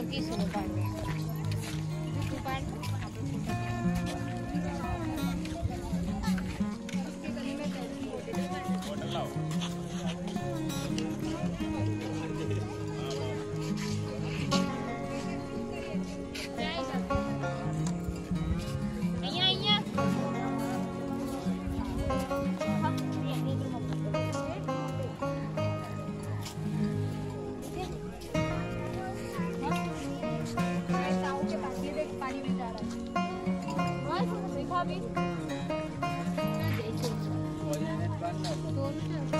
이렇게있으 면. abi. Nerede? Doğru diyorsun.